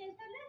చేస్తాను